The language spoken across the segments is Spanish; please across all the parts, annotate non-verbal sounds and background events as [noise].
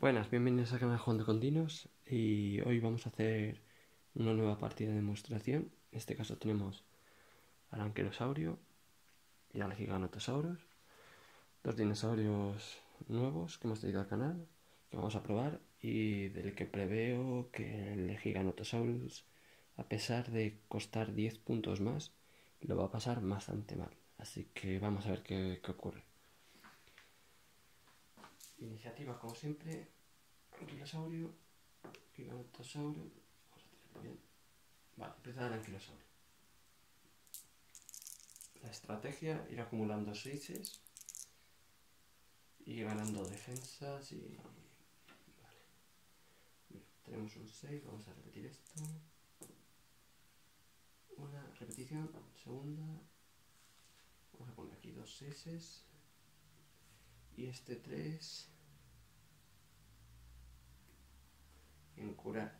Buenas, bienvenidos a canal Jugando con Dinos y hoy vamos a hacer una nueva partida de demostración. En este caso tenemos al anquilosaurio y al giganotosaurus, dos dinosaurios nuevos que hemos traído al canal que vamos a probar y del que preveo que el giganotosaurus, a pesar de costar 10 puntos más, lo va a pasar bastante mal. Así que vamos a ver qué, qué ocurre. Iniciativa, como siempre, anquilosaurio, giganotosaurio. Vamos a tirarlo bien. Vale, empieza el anquilosaurio. La estrategia, ir acumulando seises y ganando defensas y... Vale. Tenemos un 6, vamos a repetir esto. Una repetición, segunda. Vamos a poner aquí dos seises este 3 en curar.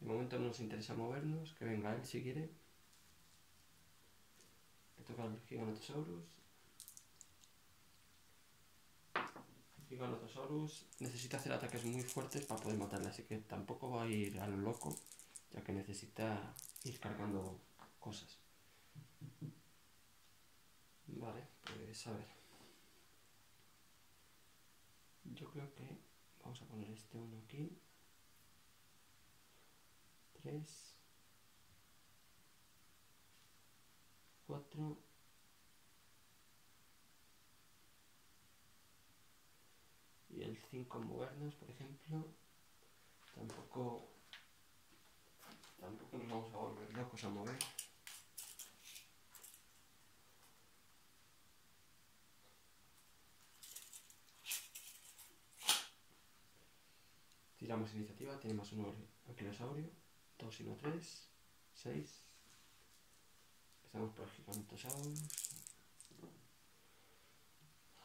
De momento no nos interesa movernos, que venga él si quiere. Le toca al Giganotosaurus. Giganotosaurus necesita hacer ataques muy fuertes para poder matarle, así que tampoco va a ir a lo loco, ya que necesita ir cargando cosas. Vale, pues a ver. Yo creo que vamos a poner este uno aquí. 3 4 y el 5 movernos, por ejemplo. Tampoco tampoco nos vamos a volver locos a mover. Tiramos iniciativa, tiene más uno el anquilosaurio, 2 y 1, 3, 6. Empezamos por el gigantosaurus.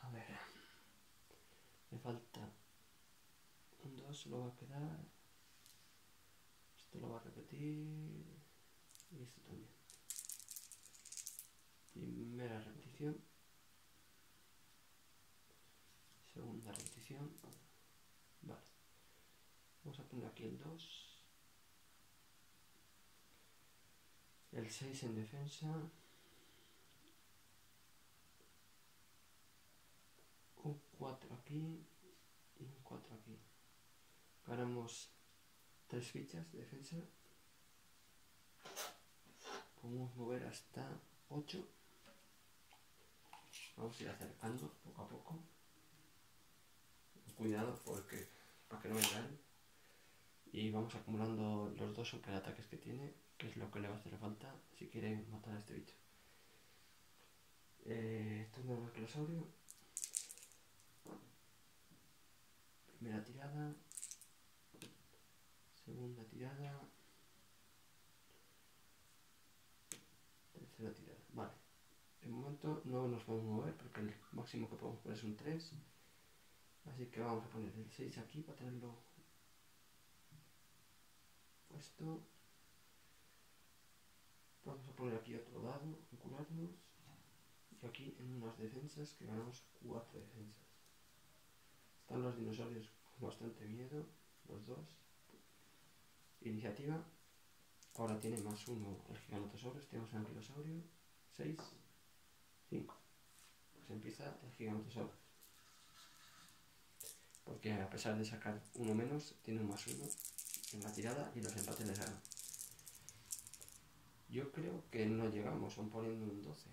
A ver. Me falta un 2, solo va a quedar. Esto lo va a repetir. Y esto también. Primera repetición. Segunda repetición. Vale. Vamos a poner aquí el 2. El 6 en defensa. Un 4 aquí y un 4 aquí. Ganamos 3 fichas de defensa. Podemos mover hasta 8. Vamos a ir acercando poco a poco. Cuidado porque para que no venga él y vamos acumulando los dos super ataques que tiene, que es lo que le va a hacer falta si quiere matar a este bicho. Eh, esto es un. Primera tirada. Segunda tirada. Tercera tirada. Vale. De momento no nos podemos mover porque el máximo que podemos poner es un 3. Así que vamos a poner el 6 aquí para tenerlo puesto. Vamos a poner aquí otro dado, curarnos. Y aquí en unas defensas que ganamos 4 defensas. Están los dinosaurios con bastante miedo, los dos. Iniciativa. Ahora tiene más uno el giganotosaurus, tenemos el anquilosaurio. 6, 5. Pues empieza el giganotosaurus. Porque a pesar de sacar uno menos, tiene un más uno en la tirada y los empates les ganan. Yo creo que no llegamos, son poniendo un 12.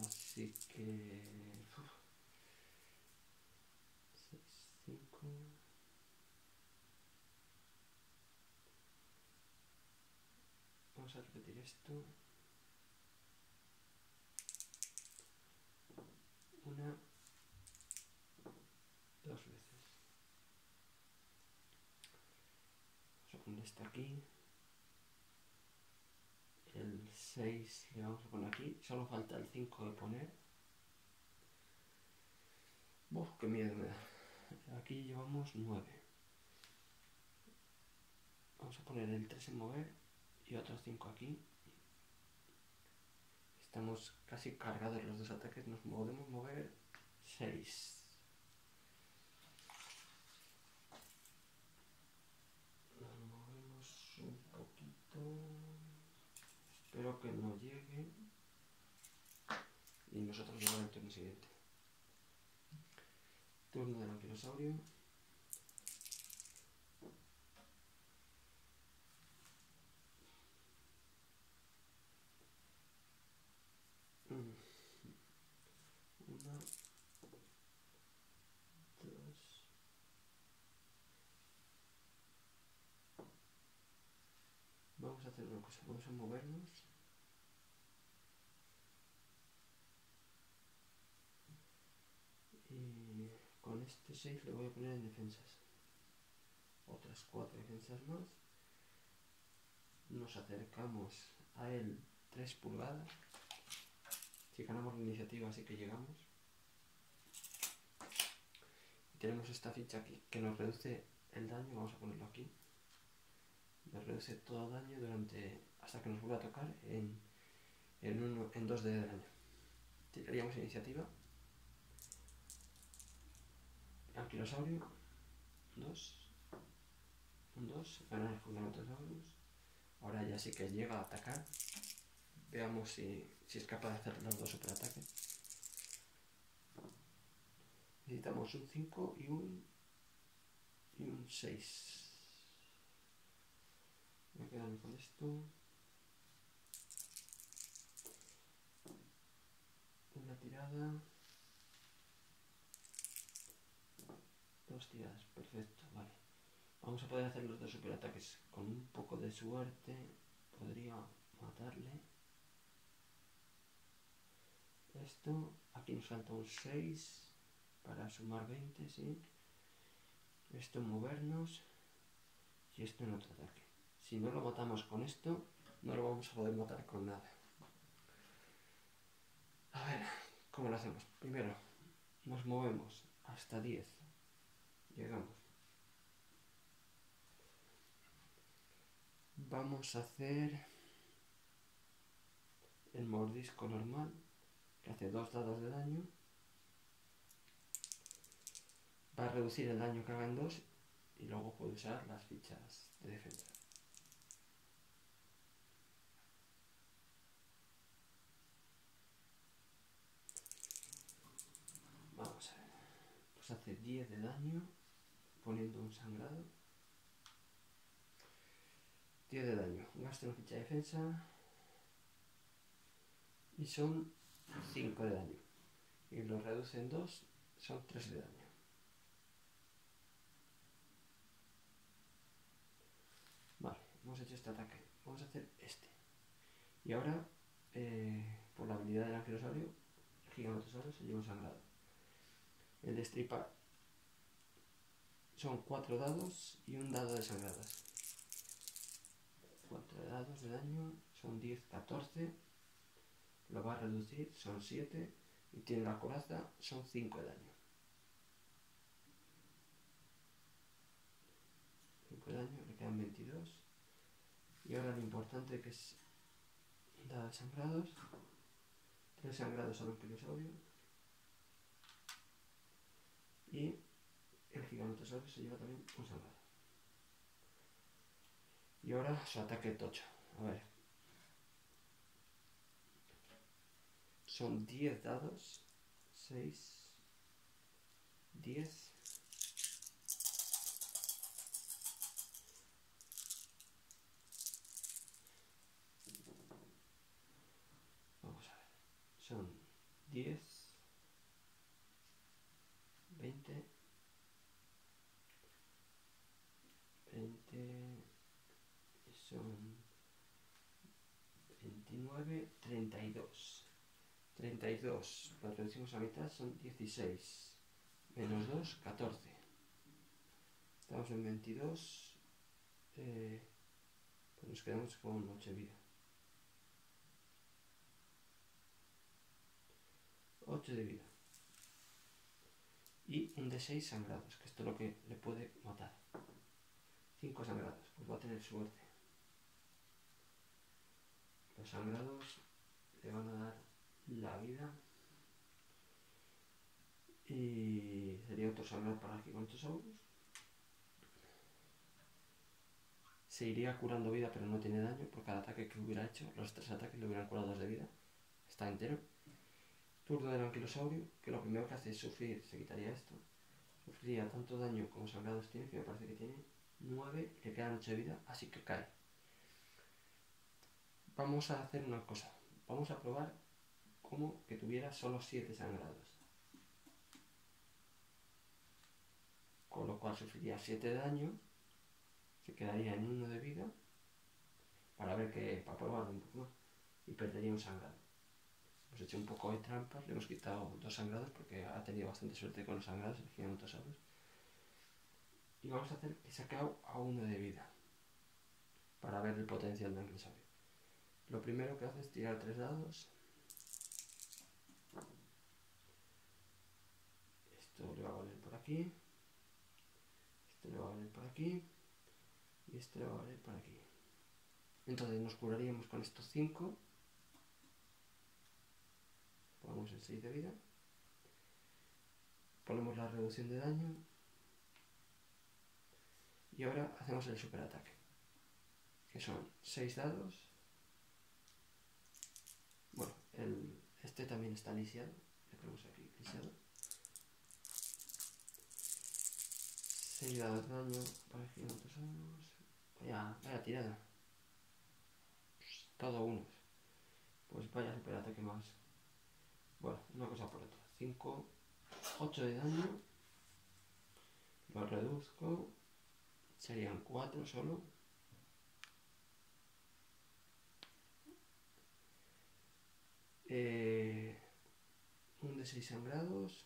Así que... 6, 5... Vamos a repetir esto. Una, dos veces. Este aquí. El 6 le vamos a poner aquí. Solo falta el 5 de poner. Uf, qué miedo me da. Aquí llevamos 9. Vamos a poner el 3 en mover y otros 5 aquí. Estamos casi cargados los dos ataques. Nos podemos mover 6. Nos movemos un poquito. Que no llegue. Y nosotros vamos al turno siguiente. Turno del anquilosaurio. Una, dos, vamos a hacer una cosa, vamos a movernos y con este 6 le voy a poner en defensas. Otras cuatro defensas más. Nos acercamos a él 3 pulgadas. Si ganamos la iniciativa así que llegamos. Y tenemos esta ficha aquí que nos reduce el daño. Vamos a ponerlo aquí. Nos reduce todo daño durante hasta que nos vuelva a tocar en, en, uno, en 2 de daño. Tiraríamos iniciativa Anquilosaurio, 2, un 2, ganar el Fundamentosaurus. Ahora ya sí que llega a atacar. Veamos si, si es capaz de hacer los dos superataques. Necesitamos un 5 y un, y un 6. Voy a quedarme con esto. Una tirada. Perfecto, vale. Vamos a poder hacer los dos superataques. Con un poco de suerte podría matarle. Esto, aquí nos falta un 6 para sumar 20, sí. Esto movernos y esto en otro ataque. Si no lo matamos con esto, no lo vamos a poder matar con nada. A ver, ¿cómo lo hacemos? Primero, nos movemos hasta 10 llegamos. Vamos a hacer el mordisco normal, que hace dos dados de daño. Va a reducir el daño que haga en dos y luego puede usar las fichas de defensa. Vamos a ver. Pues hace 10 de daño poniendo un sangrado. 10 de daño. Gasto una ficha de defensa. Y son 5 de daño. Y lo reduce en 2, son 3 de daño. Vale, hemos hecho este ataque. Vamos a hacer este. Y ahora, eh, por la habilidad del anquilosaurio, el gigantosaurio se lleva un sangrado. El destripar son 4 dados y un dado de sangradas. 4 dados de daño, son 10, 14. Lo va a reducir, son 7. Y tiene la coraza, son 5 de daño. 5 de daño, le quedan 22. Y ahora lo importante que es dado de sangrados. 3 sangrados al anquilosaurio. Y se lleva también un sangrado. Y ahora su ataque tocho. A ver. Son 10 dados. 6. 10. Vamos a ver. Son 10. 20. 20 son 29, 32. 32, lo reducimos a mitad, son 16. Menos 2, 14. Estamos en 22. Eh, pues nos quedamos con 8 de vida. 8 de vida. Y un de 6 sangrados, que esto es lo que le puede matar. 5 sangrados, pues va a tener suerte. Los sangrados le van a dar la vida. Y sería otro sangrado para el Giganotosaurus. Se iría curando vida, pero no tiene daño por cada ataque que hubiera hecho. Los tres ataques le hubieran curado dos de vida. Está entero. Turno del anquilosaurio, que lo primero que hace es sufrir, se quitaría esto. Sufriría tanto daño como sangrados tiene, que me parece que tiene 9 y le quedan 8 de vida, así que cae. Vamos a hacer una cosa. Vamos a probar como que tuviera solo 7 sangrados. Con lo cual sufriría 7 de daño, se quedaría en 1 de vida, para ver que, para probarlo un poco más, y perdería un sangrado. Hemos hecho un poco de trampas, le hemos quitado dos sangrados porque ha tenido bastante suerte con los sangrados, el Giganotosaurus. Y vamos a hacer que se a 1 de vida, para ver el potencial del anquilosaurio. Lo primero que hace es tirar tres dados Esto le va a valer por aquí. Este le va a valer por aquí. Y este le va a valer por aquí. Entonces nos curaríamos con estos 5. Ponemos el 6 de vida. Ponemos la reducción de daño. Y ahora hacemos el superataque. Que son 6 dados. Bueno, este también está lisiado. Le ponemos aquí lisiado. 6 dados de daño para Giganotosaurus. Vaya, vaya tirada. Todo unos. Pues vaya super ataque más. Bueno, una cosa por otra. 5, 8 de daño. Lo reduzco. Serían 4 solo. Eh, un de 6 sangrados.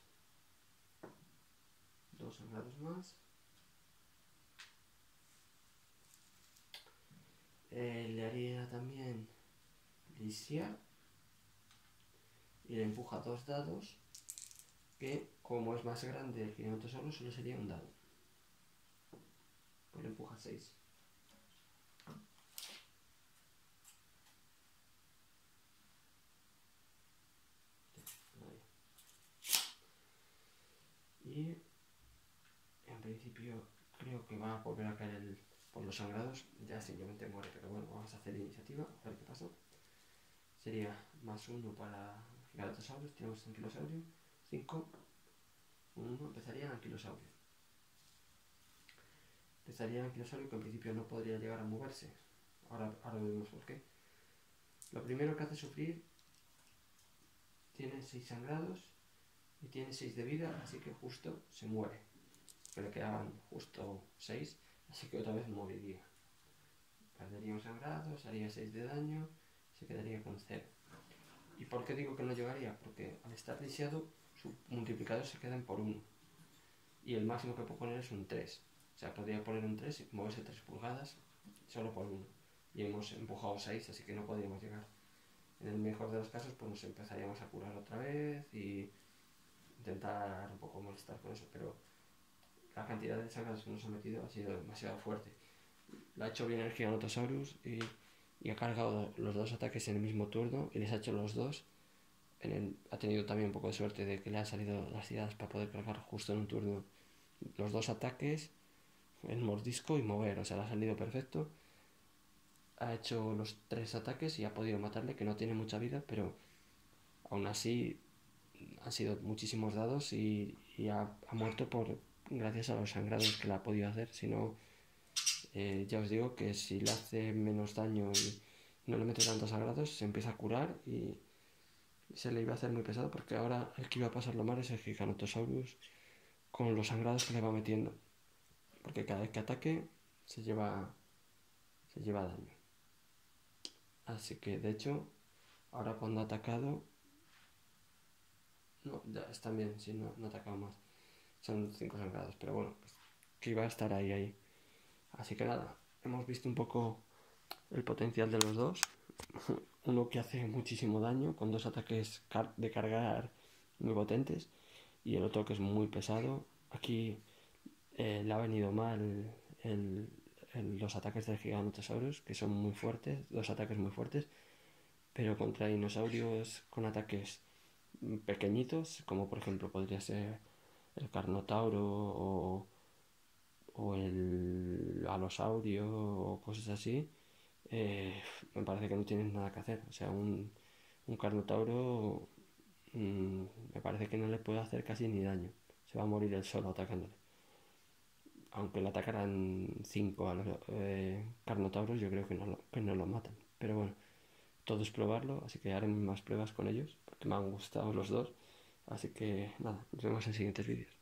Dos sangrados más. Eh, le haría también lisiar y le empuja dos dados que como es más grande el gigante solo solo sería un dado pues le empuja 6 y en principio creo que va a volver a caer el por los sangrados ya simplemente muere. Pero bueno, vamos a hacer iniciativa, a ver qué pasa. Sería más uno para Giganotosaurus, tenemos Anquilosaurio, 5, 1, empezaría Anquilosaurio. Empezaría Anquilosaurio que en principio no podría llegar a moverse. Ahora, ahora vemos por qué. Lo primero que hace sufrir tiene 6 sangrados y tiene 6 de vida, así que justo se muere. Que le quedaban justo 6 Así que otra vez moriría. Perdería un sangrado, haría 6 de daño, se quedaría con 0. ¿Y por qué digo que no llegaría? Porque al estar lisiado, su multiplicador se queda en por 1. Y el máximo que puedo poner es un 3. O sea, podría poner un 3 y moverse 3 pulgadas solo por 1. Y hemos empujado 6, así que no podríamos llegar. En el mejor de los casos, pues nos empezaríamos a curar otra vez y intentar un poco molestar con eso, pero la cantidad de sangrados que nos ha metido ha sido demasiado fuerte. Lo ha hecho bien el Giganotosaurus y, y, ha cargado los dos ataques en el mismo turno y les ha hecho los dos. En el, ha tenido también un poco de suerte de que le han salido las tiradas para poder cargar justo en un turno los dos ataques, el mordisco y mover, o sea, le ha salido perfecto. Ha hecho los tres ataques y ha podido matarle, que no tiene mucha vida, pero aún así han sido muchísimos dados y, y ha, ha muerto por, gracias a los sangrados que le ha podido hacer. Si no, eh, ya os digo que si le hace menos daño y no le mete tantos sangrados, se empieza a curar y, se le iba a hacer muy pesado porque ahora el que iba a pasar lo mal es el Giganotosaurus con los sangrados que le va metiendo. Porque cada vez que ataque se lleva, se lleva daño. Así que de hecho, ahora cuando ha atacado, no, ya está bien, si no, no ha atacado más son 5 sangrados, pero bueno, pues, que iba a estar ahí, ahí. Así que nada, hemos visto un poco el potencial de los dos. [laughs] Uno que hace muchísimo daño, con dos ataques de cargar muy potentes, y el otro que es muy pesado. Aquí eh, le ha venido mal los ataques del Giganotosaurus, que son muy fuertes, dos ataques muy fuertes, pero contra dinosaurios con ataques pequeñitos, como por ejemplo podría ser el Carnotauro o, el Alosaurio o cosas así, eh, me parece que no tienes nada que hacer. O sea, un, Carnotauro mm, me parece que no le puede hacer casi ni daño. Se va a morir él solo atacándole. Aunque le atacaran 5 a los eh, Carnotauros, yo creo que no, que no lo matan. Pero bueno, todo es probarlo, así que haré más pruebas con ellos, porque me han gustado los dos. Así que nada, nos vemos en siguientes vídeos.